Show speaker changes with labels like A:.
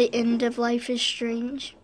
A: The end of life is strange.